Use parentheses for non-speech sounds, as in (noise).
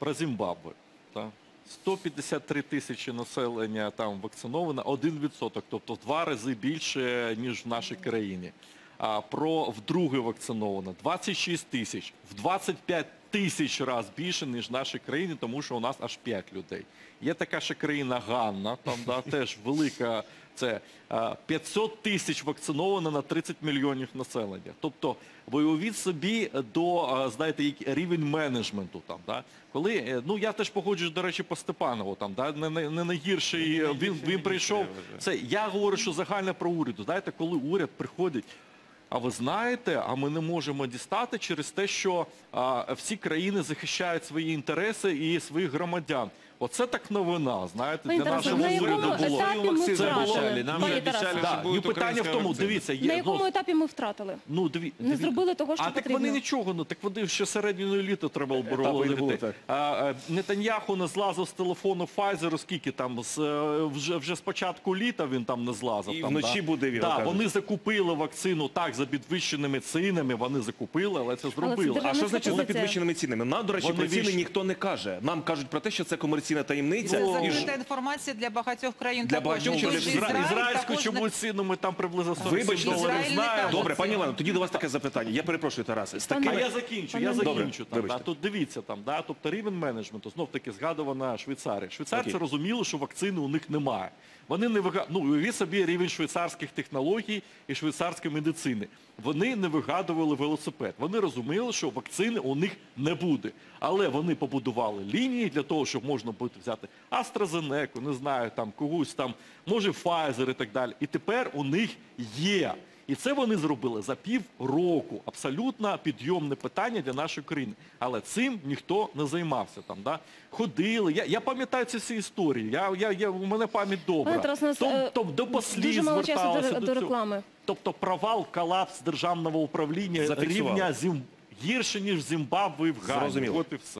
про Зімбабве. Так? 153 тисячі населення там вакциновано, 1%, тобто в два рази більше, ніж в нашій країні. А про вдруге вакциновано 26 тисяч, в 25 тисяч раз більше, ніж в нашій країні, тому що у нас аж 5 людей. Є така ще країна Ганна, там да, (laughs) теж велика, це 500 тисяч вакциновано на 30 мільйонів населення. Тобто ви уявіть собі до, знаєте, рівень менеджменту там, да? Коли, е, ну я теж погоджуюсь, до речі, по Степанову, там, да? не, не, не найгірший, він, він прийшов, це, я говорю, що загальне про уряду, знаєте, коли уряд приходить, а ви знаєте, а ми не можемо дістати через те, що всі країни захищають свої інтереси і своїх громадян. Оце так новина, знаєте, Пані для Тарасе, нашого на якому уряду було. етапі ми Це було- втратили? Нам Пані обіцяли, Тарасе, що Да, буде і питання в українська тому, вакцина. дивіться, є, на якому ну, етапі ми втратили? Ну, Не зробили того, що а так потрібно. вони нічого, ну так вони ще середньої літа треба було не було, так. А, а, Нетаньяху не злазив з телефону Pfizer, скільки там, з, е, вже, вже з початку літа він там не злазив. І там, вночі да. буде він, Да, кажуть. вони закупили вакцину так, за підвищеними цінами, вони закупили, але це зробили. А що значить за позиція. підвищеними цінами? Нам, до речі, Вони про ціни ніхто не каже. Нам кажуть про те, що це комерційна таємниця. Це і ж- закрита інформація для багатьох країн. Для також. багатьох. Ізраїль Ізраїльську також не- чому ціну ми там приблизно 47 Вибачте, доларів Ізраїль не знаємо. Добре, пані. Олено, тоді до вас таке запитання. Я перепрошую, Тарасе. З А я закінчу, я закінчу. Там, Вибачте. да, тут дивіться, там, да, тобто рівень менеджменту, знов таки згадувана Швейцарія. Швейцарці Окей. розуміли, що вакцини у них немає. Вони не вига... ну, уявіть собі рівень швейцарських технологій і швейцарської медицини. Вони не вигадували велосипед. Вони розуміли, що вакцини у них не буде. Але вони побудували лінії для того, щоб можна буде взяти AstraZeneca, не знаю, там когось там, може Pfizer і так далі. І тепер у них є. І це вони зробили за пів року. Абсолютно підйомне питання для нашої країни. Але цим ніхто не займався. Там, да? Ходили. Я, я пам'ятаю ці всі історії. Я, я, я, у мене пам'ять добра. Пане Тарас, нас, Том- е, до послів дуже мало часу зверталися до- до до цього. реклами. Тобто провал, колапс державного управління Зафіксували. рівня Зім... гірше, ніж в Зімбабве і в Гані. Зрозуміло. От і все.